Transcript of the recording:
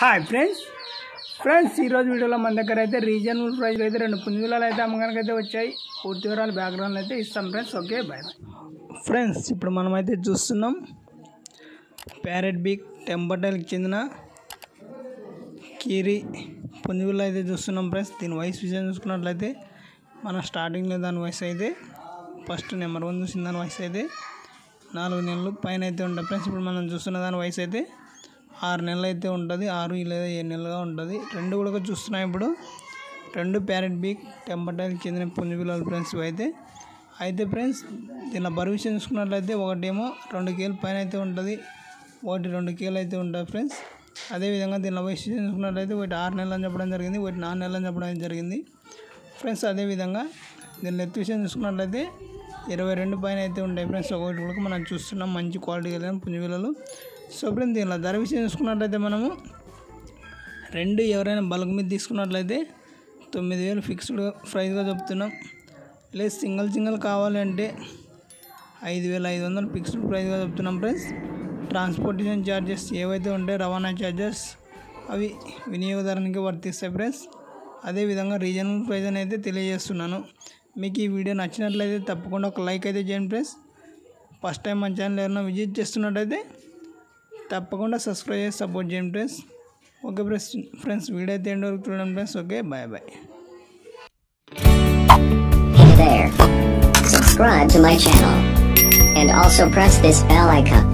Hi friends friends ఈరోజు వీడియోలో మన దగ్గర అయితే రీజనబుల్ ప్రైస్లో అయితే రెండు పుంజులాలు అయితే అమ్మకానికి అయితే వచ్చాయి. పూర్తి వివరాలు బ్యాక్గ్రౌండ్ అయితే ఇస్తాం ఫ్రెండ్స్ ఓకే బాయ్ ఫ్రెండ్స్ ఇప్పుడు మనమైతే చూస్తున్నాం. ప్యారెట్ బీక్ టెంపర్టైల్కి చెందిన కీరి పుంజుగుల్లో అయితే చూస్తున్నాం ఫ్రెండ్స్ దీని వయసు విషయం చూసుకున్నట్లయితే మన స్టార్టింగ్లో దాని వయసు అయితే ఫస్ట్ నెంబర్ వన్ చూసిన దాని వయసు అయితే నాలుగు నెలలు పైన అయితే ఉంటాయి ఫ్రెండ్స్ ఇప్పుడు మనం చూస్తున్న దాని వయసు అయితే ఆరు నెలలు అయితే ఉంటుంది ఆరు లేదా ఏడు నెలలుగా ఉంటుంది. రెండు కూడా చూస్తున్నాం ఇప్పుడు. రెండు ప్యారెట్ బీక్ టెంపటైల్కి చెందిన పుంజు పిల్లలు ఫ్రెండ్స్ అయితే. అయితే ఫ్రెండ్స్ దీనిలో బరువు విషయం చూసుకున్నట్లయితే ఒకటేమో రెండు కేలు పైన అయితే ఉంటుంది ఒకటి రెండు కేలు అయితే ఉంటుంది ఫ్రెండ్స్. అదేవిధంగా దీనిలో వయసు చూసుకున్నట్లయితే ఒకటి ఆరు నెలలు అని చెప్పడం జరిగింది ఒకటి నాలుగు నెలలు అని చెప్పడం జరిగింది. ఫ్రెండ్స్ అదేవిధంగా దీని ఎత్తు విషయం చూసుకున్నట్లయితే ఇరవై రెండు పైన అయితే ఉంటాయి ఫ్రెండ్స్. ఒకటి కూడా మనం చూస్తున్నాం మంచి క్వాలిటీ కలిగిన పుంజు పిల్లలు సుప్రీం దీనిలో ధర విషయం చూసుకున్నట్లయితే మనము రెండు ఎవరైనా బల్క్ మీద తీసుకున్నట్లయితే తొమ్మిది వేలు ఫిక్స్డ్ ప్రైస్గా చెప్తున్నాం. లేదు సింగిల్ సింగిల్ కావాలంటే ఐదు వేల ఐదు వందలు ఫిక్స్డ్ ప్రైస్గా చెప్తున్నాం ఫ్రెండ్స్. ట్రాన్స్పోర్టేషన్ ఛార్జెస్ ఏవైతే ఉంటాయో రవాణా ఛార్జెస్ అవి వినియోగదారునికి వర్తిస్తాయి ఫ్రెండ్స్. అదేవిధంగా రీజనబుల్ ప్రైస్ అని అయితే తెలియజేస్తున్నాను. మీకు ఈ వీడియో నచ్చినట్లయితే తప్పకుండా ఒక లైక్ అయితే చేయండి ఫ్రెండ్స్. ఫస్ట్ టైం మన ఛానల్ ఎవరైనా విజిట్ చేస్తున్నట్టయితే తప్పకుండా సబ్స్క్రైబ్ చేసి సపోర్ట్ చేయండి friends okay friends friends video అయితే ఎండ్ వరకు చూడండి friends okay bye bye Hey there. Subscribe to my channel. And also press this bell icon.